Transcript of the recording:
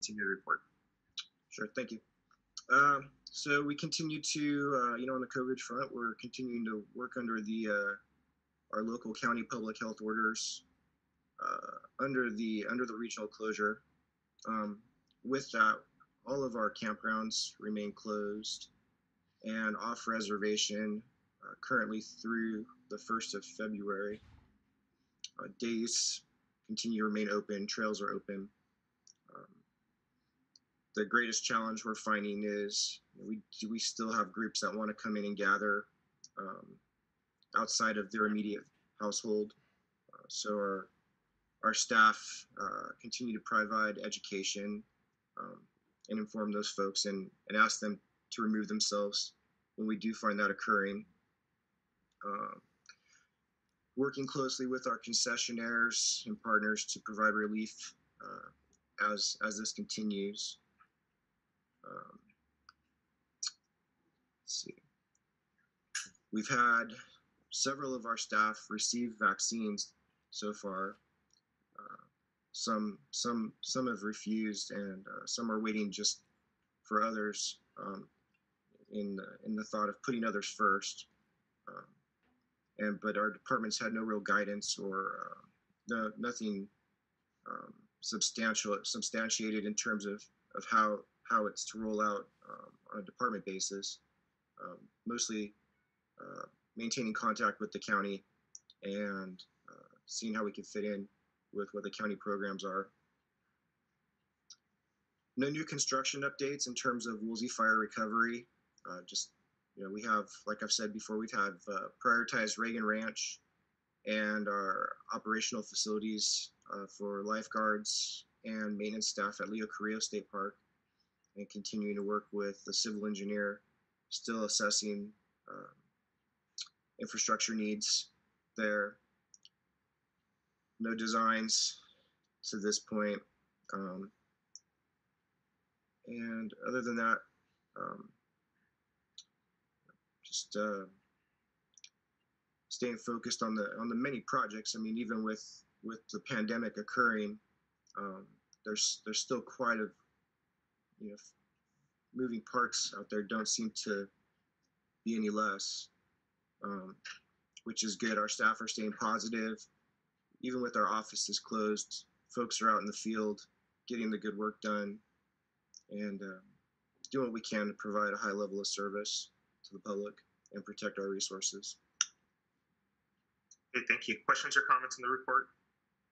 continue to report. Sure, thank you. Um, so we continue to, uh, you know, on the COVID front, we're continuing to work under the uh, our local county public health orders uh, under the under the regional closure. Um, with that, all of our campgrounds remain closed and off reservation uh, currently through the 1st of February. Uh, days continue to remain open, trails are open. Um, the greatest challenge we're finding is we do we still have groups that want to come in and gather um, outside of their immediate household. Uh, so our our staff uh, continue to provide education um, and inform those folks and, and ask them to remove themselves when we do find that occurring. Uh, working closely with our concessionaires and partners to provide relief uh, as as this continues. Um, see. We've had several of our staff receive vaccines so far. Uh, some some some have refused, and uh, some are waiting just for others um, in the, in the thought of putting others first. Um, and but our departments had no real guidance or uh, no nothing um, substantial substantiated in terms of of how how it's to roll out um, on a department basis. Um, mostly uh, maintaining contact with the county and uh, seeing how we can fit in with what the county programs are. No new construction updates in terms of Woolsey fire recovery. Uh, just you know, we have, like I've said before, we've had uh, prioritized Reagan Ranch and our operational facilities uh, for lifeguards and maintenance staff at Leo Carrillo State Park, and continuing to work with the civil engineer, still assessing uh, infrastructure needs there. No designs to this point. Um, and other than that, um, just uh, staying focused on the on the many projects. I mean, even with with the pandemic occurring, um, there's there's still quite a you know moving parts out there. Don't seem to be any less, um, which is good. Our staff are staying positive, even with our offices closed. Folks are out in the field getting the good work done, and uh, doing what we can to provide a high level of service to the public and protect our resources. Okay, thank you. Questions or comments on the report?